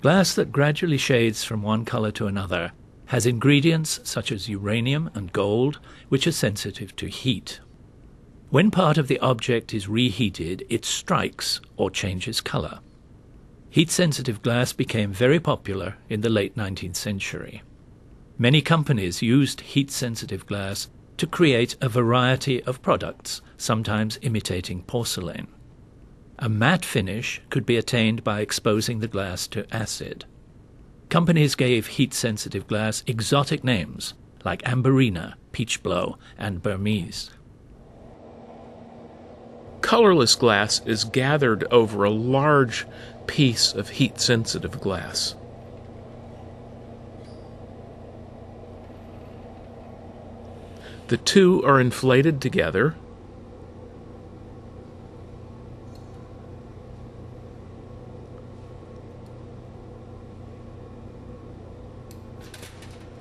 Glass that gradually shades from one color to another has ingredients such as uranium and gold, which are sensitive to heat. When part of the object is reheated, it strikes or changes color. Heat sensitive glass became very popular in the late 19th century. Many companies used heat sensitive glass to create a variety of products, sometimes imitating porcelain. A matte finish could be attained by exposing the glass to acid. Companies gave heat sensitive glass exotic names like Amberina, Peach Blow, and Burmese. Colorless glass is gathered over a large piece of heat sensitive glass. The two are inflated together.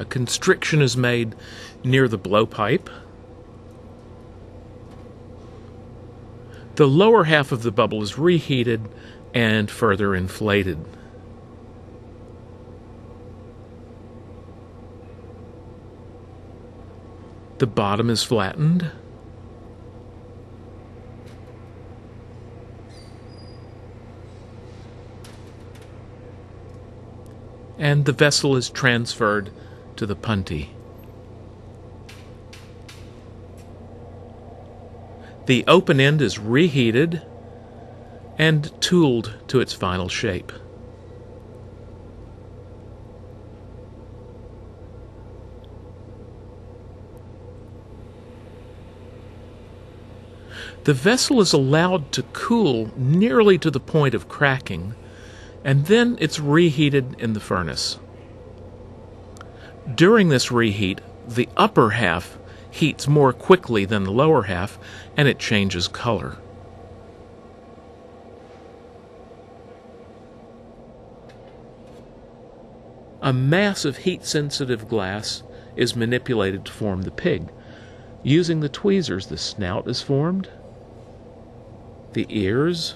Constriction is made near the blowpipe. The lower half of the bubble is reheated and further inflated. The bottom is flattened. And the vessel is transferred to the punty. The open end is reheated and tooled to its final shape. The vessel is allowed to cool nearly to the point of cracking, and then it's reheated in the furnace. During this reheat, the upper half heats more quickly than the lower half, and it changes color. A mass of heat sensitive glass is manipulated to form the pig. Using the tweezers, the snout is formed, the ears,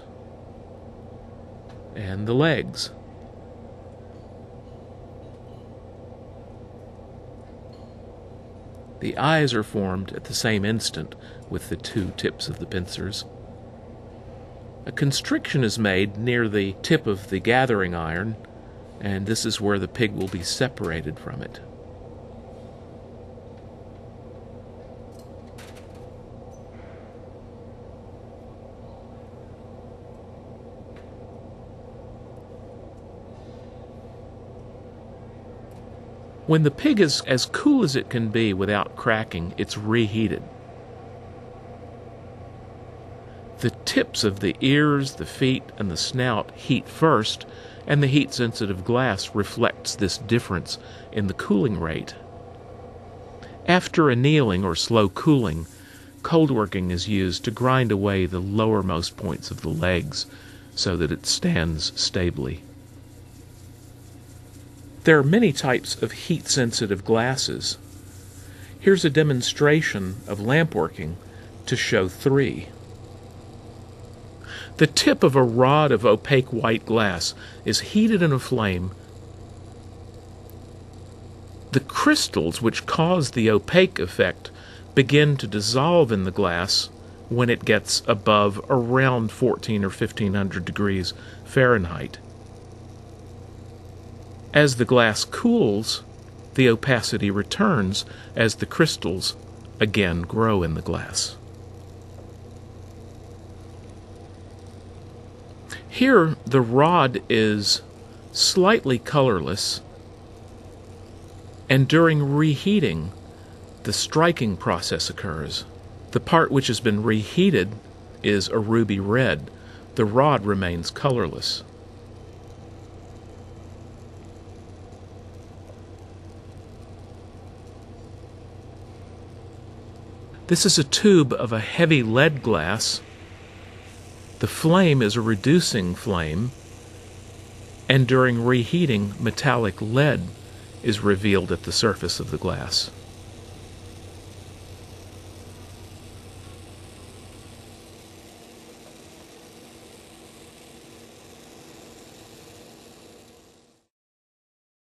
and the legs. The eyes are formed at the same instant with the two tips of the pincers. A constriction is made near the tip of the gathering iron, and this is where the pig will be separated from it. When the pig is as cool as it can be without cracking, it's reheated. The tips of the ears, the feet, and the snout heat first, and the heat sensitive glass reflects this difference in the cooling rate. After annealing or slow cooling, cold working is used to grind away the lowermost points of the legs so that it stands stably. There are many types of heat sensitive glasses. Here's a demonstration of lamp working to show three. The tip of a rod of opaque white glass is heated in a flame. The crystals which cause the opaque effect begin to dissolve in the glass when it gets above around 14 or 1500 degrees Fahrenheit. As the glass cools, the opacity returns as the crystals again grow in the glass. Here, the rod is slightly colorless, and during reheating, the striking process occurs. The part which has been reheated is a ruby red. The rod remains colorless. This is a tube of a heavy lead glass. The flame is a reducing flame, and during reheating, metallic lead is revealed at the surface of the glass.